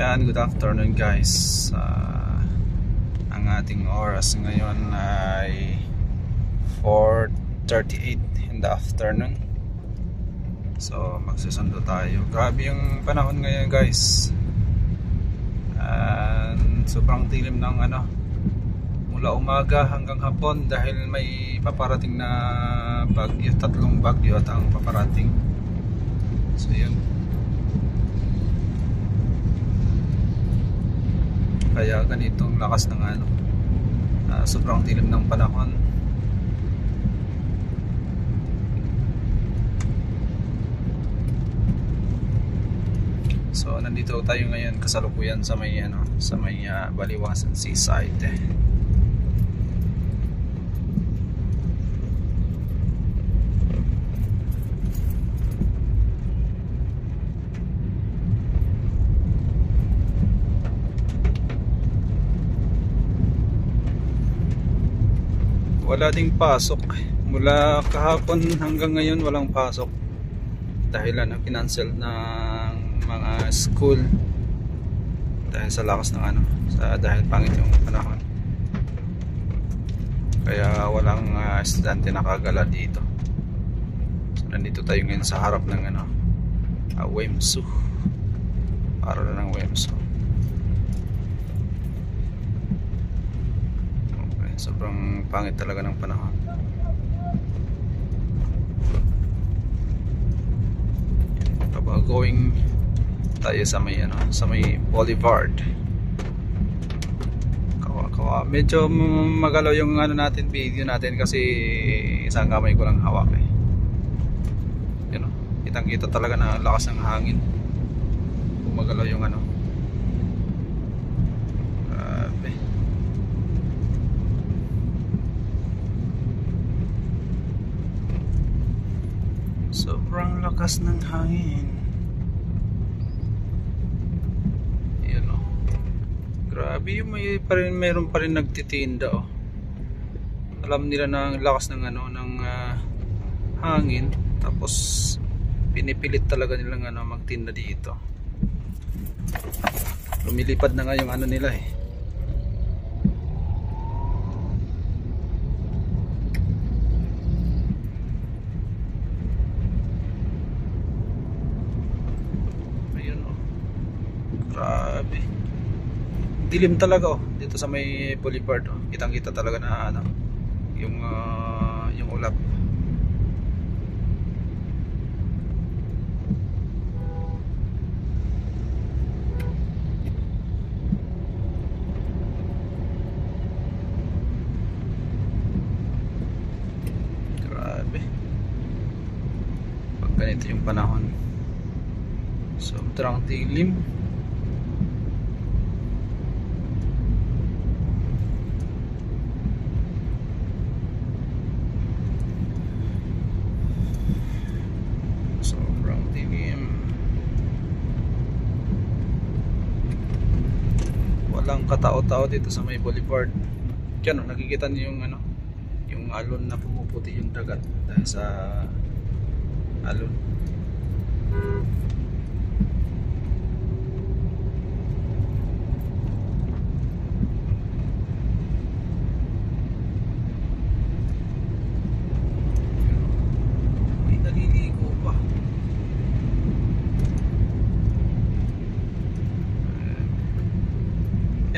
Yan, good afternoon guys. Uh, ang ating oras ngayon ay 4.38 in the afternoon. So, magsusundo tayo. Grabe yung panahon ngayon guys. And sobrang dilim ng ano, mula umaga hanggang hapon dahil may paparating na bagyo, tatlong bagyo at ang paparating. So, yun. Kaya ganitong lakas ng ano uh, sobrang dilim ng panahon. So nandito tayo ngayon kasalukuyan sa may ano sa may uh, Baliwasan Seaside wala ding pasok. Mula kahapon hanggang ngayon walang pasok. Dahil ano kinancel ng mga school. Dahil sa lakas ng ano sa dahil pangit yung panahon. Kaya walang uh, estudyante nakagala dito. So nandito tayo ngayon sa harap ng ano uh, Wemsu para ng Wemsu sobrang pangit talaga ng panahon. Kapag going tayo sa may ano sa may boulevard. Kawa kawa. Medyo magalaw yung ano natin video natin kasi isang kamay ko lang hawak eh. Yun know, kitang kita talaga na lakas ng hangin. Gumagalaw yung ano sobrang lakas ng hangin yan o oh. grabe yung may pa rin, meron pa rin nagtitinda oh. alam nila na ang lakas ng ano ng uh, hangin tapos pinipilit talaga nilang ano magtinda dito lumilipad na nga yung ano nila eh Grabe. Dilim talaga oh dito sa may boulevard oh. Kitang-kita talaga na ano yung uh, yung ulap. Grabe. Pag ganito yung panahon. Sobrang dilim. Walang katao-tao dito sa may boulevard. Kaya no, nakikita niyo yung ano yung alon na pumuputi yung dagat dahil sa alon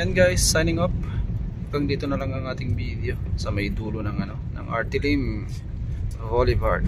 Yan guys, signing up. Hanggang dito na lang ang ating video sa may dulo ng ano, ng Artilim Boulevard.